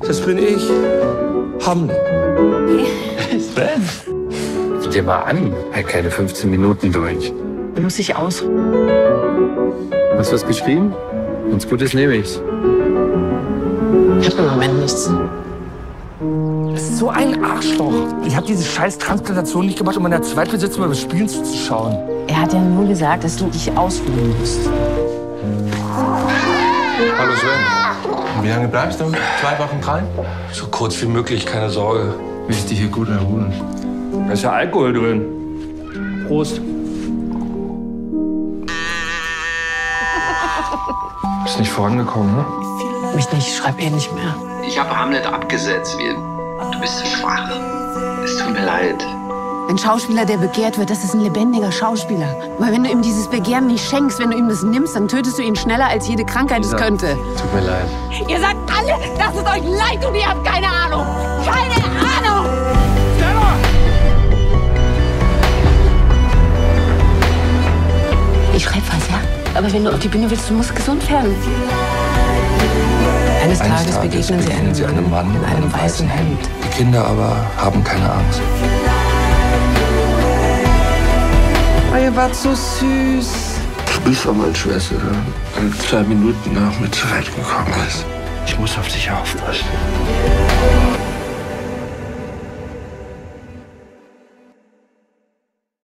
Das bin ich, Hamlet. Sven. Sieh dir mal an, halt keine 15 Minuten durch. Muss ich aus. Hast du was geschrieben? Wenn's gut ist, nehme ich's. Ich habe im Moment nichts. Das ist so ein Arschloch. Ich habe diese scheiß Transplantation nicht gemacht, um meiner Zweitbesitzer beim Spielen zuzuschauen. Er hat ja nur gesagt, dass du dich ausruhen musst. Hallo Sven. Wie lange bleibst du? Zwei Wochen krank? So kurz wie möglich, keine Sorge. Willst dich hier gut erholen? Da ist ja Alkohol drin. Prost. Bist nicht vorangekommen, ne? Mich nicht, ich schreib eh nicht mehr. Ich habe Hamlet abgesetzt. Du bist zu schwach. Es tut mir leid. Ein Schauspieler, der begehrt wird, das ist ein lebendiger Schauspieler. Weil wenn du ihm dieses Begehren nicht schenkst, wenn du ihm das nimmst, dann tötest du ihn schneller, als jede Krankheit es könnte. Tut mir leid. Ihr sagt alle, dass es euch leid tut, ihr habt keine Ahnung. Keine Ahnung! Ich schreib was, ja? Aber wenn du auf die Bühne willst, du musst gesund werden. Eines, Eines Tages, Tages begegnen sie einem, begegnen sie einem Mann in einem weißen Hemd. Die Kinder aber haben keine Angst. Oh, ihr wart so süß. Du bist doch meine Schwester, in zwei Minuten nach mir zur Welt gekommen ist. Ich muss auf dich aufpassen.